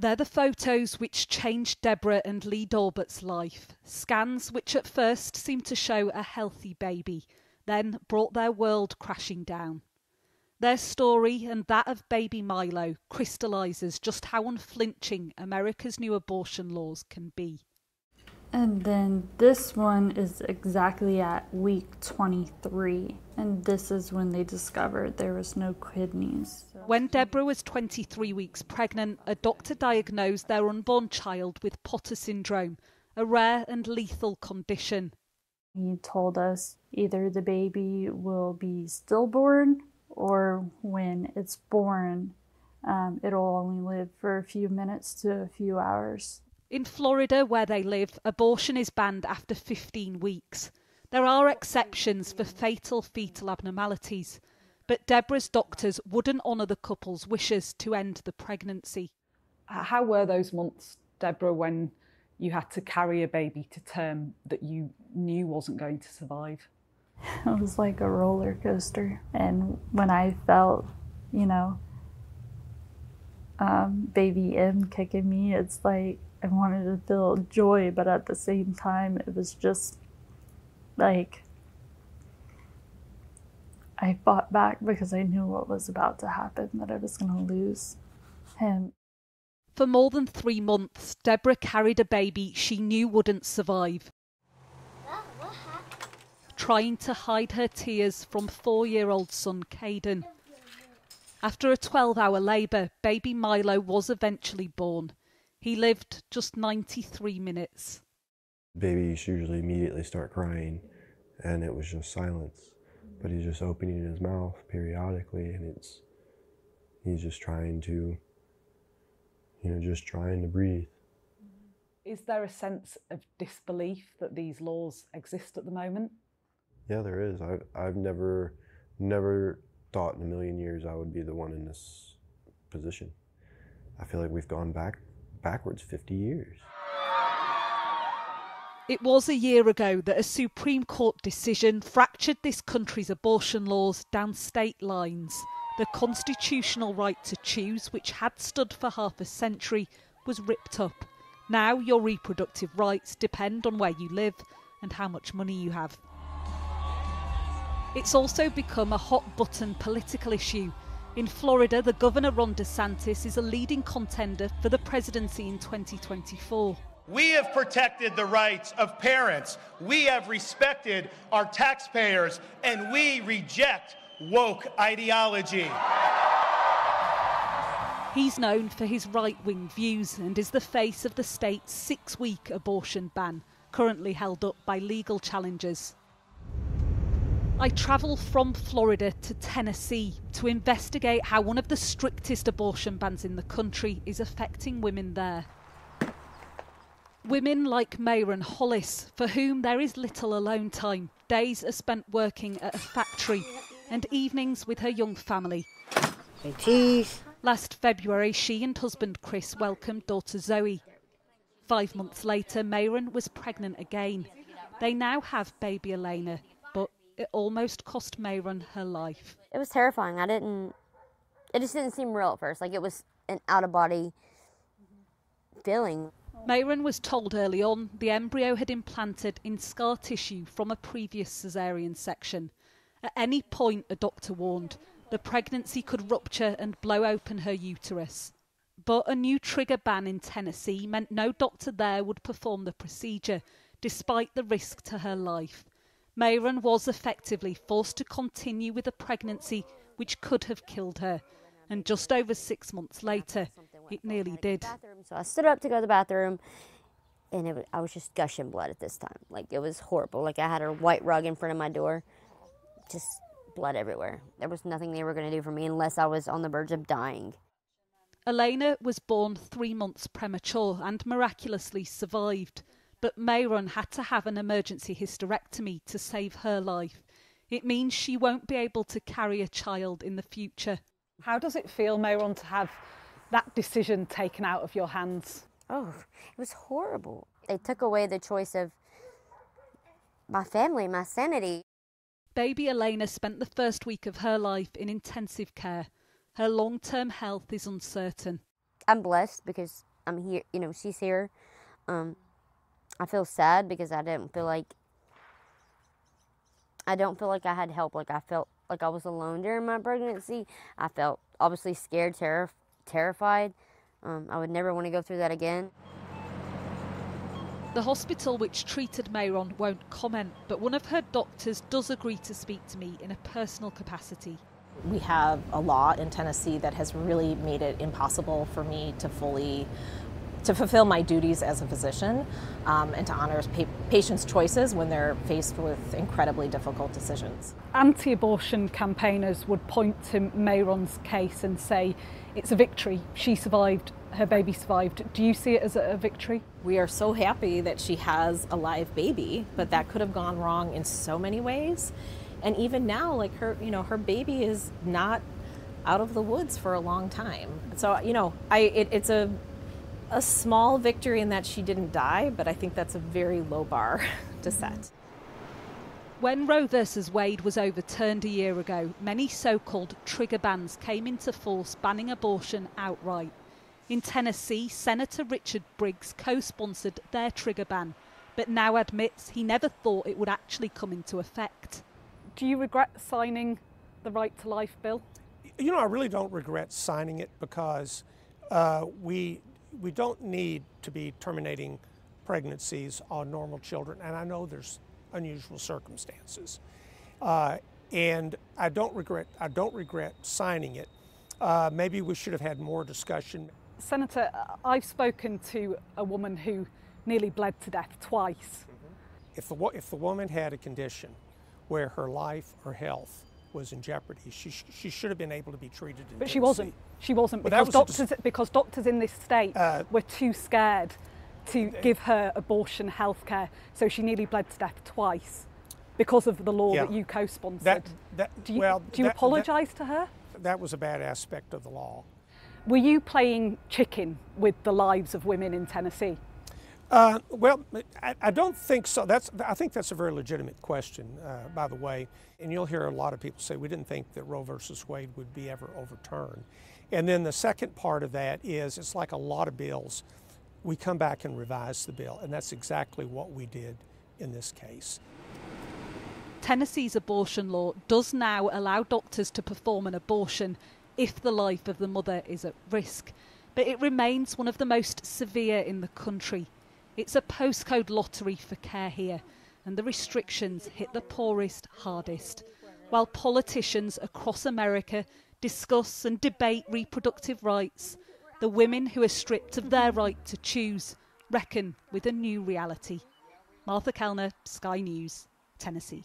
They're the photos which changed Deborah and Lee Dorbert's life. Scans which at first seemed to show a healthy baby, then brought their world crashing down. Their story and that of baby Milo crystallises just how unflinching America's new abortion laws can be. And then this one is exactly at week 23. And this is when they discovered there was no kidneys. When Deborah was 23 weeks pregnant, a doctor diagnosed their unborn child with Potter syndrome, a rare and lethal condition. He told us either the baby will be stillborn or when it's born, um, it'll only live for a few minutes to a few hours. In Florida, where they live, abortion is banned after 15 weeks. There are exceptions for fatal fetal abnormalities, but Deborah's doctors wouldn't honour the couple's wishes to end the pregnancy. How were those months, Deborah, when you had to carry a baby to term that you knew wasn't going to survive? It was like a roller coaster. And when I felt, you know, um, baby M kicking me, it's like I wanted to feel joy, but at the same time, it was just like I fought back because I knew what was about to happen, that I was going to lose him. For more than three months, Deborah carried a baby she knew wouldn't survive, trying to hide her tears from four year old son Caden. After a 12 hour labour, baby Milo was eventually born. He lived just 93 minutes. Babies usually immediately start crying, and it was just silence. But he's just opening his mouth periodically, and it's he's just trying to, you know, just trying to breathe. Is there a sense of disbelief that these laws exist at the moment? Yeah, there is. I've I've never never thought in a million years I would be the one in this position. I feel like we've gone back backwards 50 years. It was a year ago that a Supreme Court decision fractured this country's abortion laws down state lines. The constitutional right to choose, which had stood for half a century, was ripped up. Now your reproductive rights depend on where you live and how much money you have. It's also become a hot button political issue in Florida, the governor Ron DeSantis is a leading contender for the presidency in 2024. We have protected the rights of parents. We have respected our taxpayers, and we reject woke ideology. He's known for his right wing views and is the face of the state's six week abortion ban, currently held up by legal challenges. I travel from Florida to Tennessee to investigate how one of the strictest abortion bans in the country is affecting women there. Women like Mayron Hollis, for whom there is little alone time. Days are spent working at a factory and evenings with her young family. Hey, cheese. Last February, she and husband Chris welcomed daughter Zoe. Five months later, Mayron was pregnant again. They now have baby Elena, but it almost cost Mayron her life. It was terrifying. I didn't, it just didn't seem real at first. Like it was an out of body feeling. Mayron was told early on the embryo had implanted in scar tissue from a previous caesarean section. At any point, a doctor warned, the pregnancy could rupture and blow open her uterus. But a new trigger ban in Tennessee meant no doctor there would perform the procedure, despite the risk to her life. Mayron was effectively forced to continue with a pregnancy which could have killed her. And just over six months later, it nearly did. Bathroom, So I stood up to go to the bathroom, and was, I was just gushing blood at this time. Like it was horrible. Like I had a white rug in front of my door, just blood everywhere. There was nothing they were going to do for me unless I was on the verge of dying. Elena was born three months premature and miraculously survived but Mayron had to have an emergency hysterectomy to save her life. It means she won't be able to carry a child in the future. How does it feel, Mayron, to have that decision taken out of your hands? Oh, it was horrible. They took away the choice of my family, my sanity. Baby Elena spent the first week of her life in intensive care. Her long term health is uncertain. I'm blessed because I'm here. You know, she's here. Um, I feel sad because I didn't feel like I don't feel like I had help. Like I felt like I was alone during my pregnancy. I felt obviously scared, terror, terrified. Um, I would never want to go through that again. The hospital which treated Mayron won't comment, but one of her doctors does agree to speak to me in a personal capacity. We have a law in Tennessee that has really made it impossible for me to fully to fulfill my duties as a physician um, and to honor pa- patients' choices when they're faced with incredibly difficult decisions. Anti abortion campaigners would point to Mayron's case and say it's a victory. She survived, her baby survived. Do you see it as a victory? We are so happy that she has a live baby, but that could have gone wrong in so many ways. And even now, like her, you know, her baby is not out of the woods for a long time. So, you know, I it, it's a a small victory in that she didn't die, but I think that's a very low bar to set. When Roe versus Wade was overturned a year ago, many so called trigger bans came into force banning abortion outright. In Tennessee, Senator Richard Briggs co sponsored their trigger ban, but now admits he never thought it would actually come into effect. Do you regret signing the Right to Life bill? You know, I really don't regret signing it because uh, we we don't need to be terminating pregnancies on normal children, and I know there's unusual circumstances, uh, and I don't regret I don't regret signing it. Uh, maybe we should have had more discussion. Senator, I've spoken to a woman who nearly bled to death twice. If the if the woman had a condition where her life or health was in jeopardy, she, she should have been able to be treated. but she wasn't. She wasn't But because was doctors because doctors in this state Uh, were too scared to give her abortion health care, so she nearly bled to death twice because of the law Yeah. that you co-sponsored. That, that, do you, well, do you that- apologise to her? That was a bad aspect of the law. Were you playing chicken with the lives of women in Tennessee? Uh, well, I, I don't think so. That's I think that's a very legitimate question, uh, by the way. And you'll hear a lot of people say we didn't think that Roe versus Wade would be ever overturned. And then the second part of that is it's like a lot of bills. We come back and revise the bill, and that's exactly what we did in this case. Tennessee's abortion law does now allow doctors to perform an abortion if the life of the mother is at risk, but it remains one of the most severe in the country. It's a postcode lottery for care here, and the restrictions hit the poorest hardest. While politicians across America discuss and debate reproductive rights, the women who are stripped of their right to choose reckon with a new reality. Martha Kelner, Sky News, Tennessee.